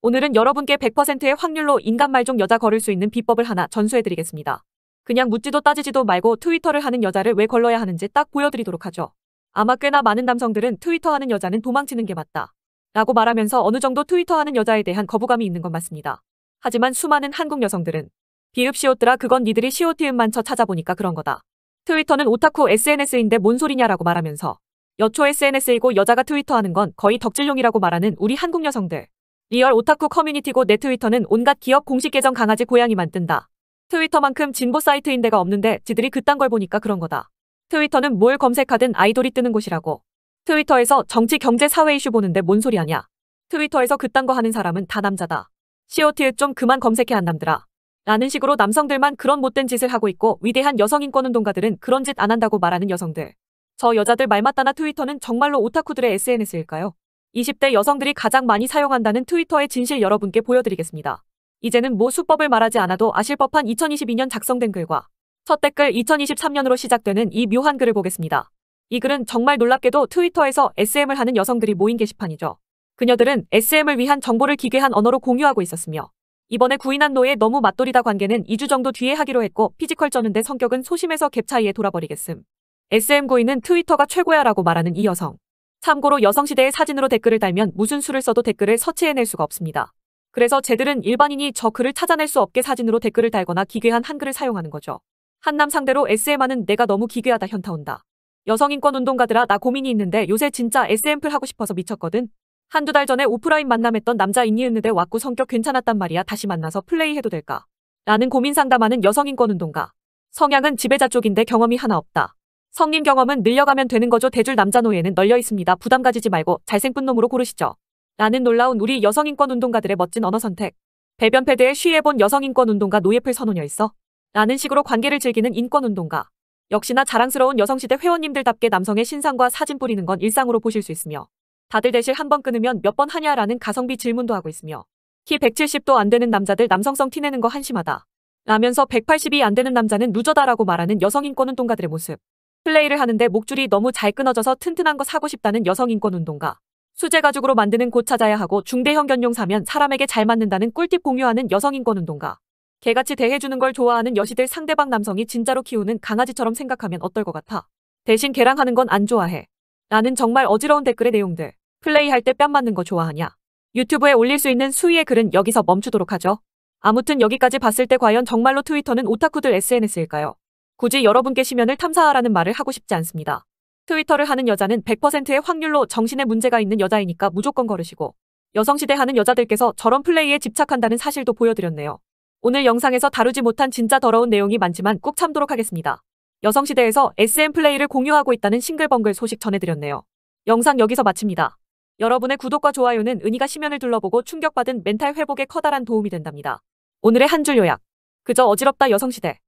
오늘은 여러분께 100%의 확률로 인간 말중 여자 걸을 수 있는 비법을 하나 전수해드리겠습니다. 그냥 묻지도 따지지도 말고 트위터를 하는 여자를 왜 걸러야 하는지 딱 보여드리도록 하죠. 아마 꽤나 많은 남성들은 트위터 하는 여자는 도망치는 게 맞다. 라고 말하면서 어느 정도 트위터 하는 여자에 대한 거부감이 있는 건 맞습니다. 하지만 수많은 한국 여성들은 비읍 시옷들아 그건 니들이 시옷티음만 쳐 찾아보니까 그런 거다. 트위터는 오타쿠 SNS인데 뭔 소리냐라고 말하면서 여초 SNS이고 여자가 트위터 하는 건 거의 덕질용이라고 말하는 우리 한국 여성들. 리얼 오타쿠 커뮤니티고 내 트위터는 온갖 기업 공식 계정 강아지 고양이만 뜬다. 트위터만큼 진보 사이트인 데가 없는데 지들이 그딴 걸 보니까 그런 거다. 트위터는 뭘 검색하든 아이돌이 뜨는 곳이라고. 트위터에서 정치 경제 사회 이슈 보는데 뭔 소리 하냐. 트위터에서 그딴 거 하는 사람은 다 남자다. COT 좀 그만 검색해 한남들아. 라는 식으로 남성들만 그런 못된 짓을 하고 있고 위대한 여성인권 운동가들은 그런 짓 안 한다고 말하는 여성들. 저 여자들 말 마따나 트위터는 정말로 오타쿠들의 SNS일까요? 20대 여성들이 가장 많이 사용한다는 트위터의 진실 여러분께 보여드리겠습니다. 이제는 뭐 수법을 말하지 않아도 아실 법한 2022년 작성된 글과 첫 댓글 2023년으로 시작되는 이 묘한 글을 보겠습니다. 이 글은 정말 놀랍게도 트위터에서 SM을 하는 여성들이 모인 게시판이죠. 그녀들은 SM을 위한 정보를 기괴한 언어로 공유하고 있었으며 이번에 구인한 노예 너무 맛도리다 관계는 2주 정도 뒤에 하기로 했고 피지컬 쩌는데 성격은 소심해서 갭 차이에 돌아버리겠음. SM 고인은 트위터가 최고야 라고 말하는 이 여성. 참고로 여성시대의 사진으로 댓글을 달면 무슨 수를 써도 댓글을 서치해낼 수가 없습니다. 그래서 쟤들은 일반인이 저 글을 찾아낼 수 없게 사진으로 댓글을 달거나 기괴한 한글을 사용하는 거죠. 한남 상대로 SM하는 내가 너무 기괴하다 현타 온다. 여성인권 운동가들아 나 고민이 있는데 요새 진짜 SM플 하고 싶어서 미쳤거든. 한두 달 전에 오프라인 만남했던 남자 있니었는데 왔고 성격 괜찮았단 말이야 다시 만나서 플레이해도 될까? 라는 고민 상담하는 여성인권 운동가. 성향은 지배자 쪽인데 경험이 하나 없다. 성님 경험은 늘려가면 되는 거죠. 대줄 남자 노예는 널려 있습니다. 부담 가지지 말고 잘생쁜 놈으로 고르시죠. 라는 놀라운 우리 여성인권 운동가들의 멋진 언어 선택. 배변 패드에 쉬해본 여성인권 운동가 노예플 선호녀 있어? 라는 식으로 관계를 즐기는 인권 운동가. 역시나 자랑스러운 여성시대 회원님들답게 남성의 신상과 사진 뿌리는 건 일상으로 보실 수 있으며 다들 대실 한 번 끊으면 몇 번 하냐라는 가성비 질문도 하고 있으며 키 170도 안 되는 남자들 남성성 티내는 거 한심하다. 라면서 180이 안 되는 남자는 루저다라고 말하는 여성인권 운동가들의 모습. 플레이를 하는데 목줄이 너무 잘 끊어져서 튼튼한 거 사고 싶다는 여성인권 운동가. 수제 가죽으로 만드는 곳 찾아야 하고 중대형 견용 사면 사람에게 잘 맞는다는 꿀팁 공유하는 여성인권 운동가. 개같이 대해주는 걸 좋아하는 여시들 상대방 남성이 진짜로 키우는 강아지처럼 생각하면 어떨 것 같아. 대신 개랑 하는 건 안 좋아해. 나는 정말 어지러운 댓글의 내용들. 플레이할 때 뺨 맞는 거 좋아하냐. 유튜브에 올릴 수 있는 수위의 글은 여기서 멈추도록 하죠. 아무튼 여기까지 봤을 때 과연 정말로 트위터는 오타쿠들 SNS일까요? 굳이 여러분께 시면을 탐사하라는 말을 하고 싶지 않습니다. 트위터를 하는 여자는 100%의 확률로 정신에 문제가 있는 여자이니까 무조건 걸으시고 여성시대 하는 여자들께서 저런 플레이에 집착한다는 사실도 보여드렸네요. 오늘 영상에서 다루지 못한 진짜 더러운 내용이 많지만 꾹 참도록 하겠습니다. 여성시대에서 SM 플레이를 공유하고 있다는 싱글벙글 소식 전해드렸네요. 영상 여기서 마칩니다. 여러분의 구독과 좋아요는 은희가 시면을 둘러보고 충격받은 멘탈 회복에 커다란 도움이 된답니다. 오늘의 한 줄 요약. 그저 어지럽다 여성시대.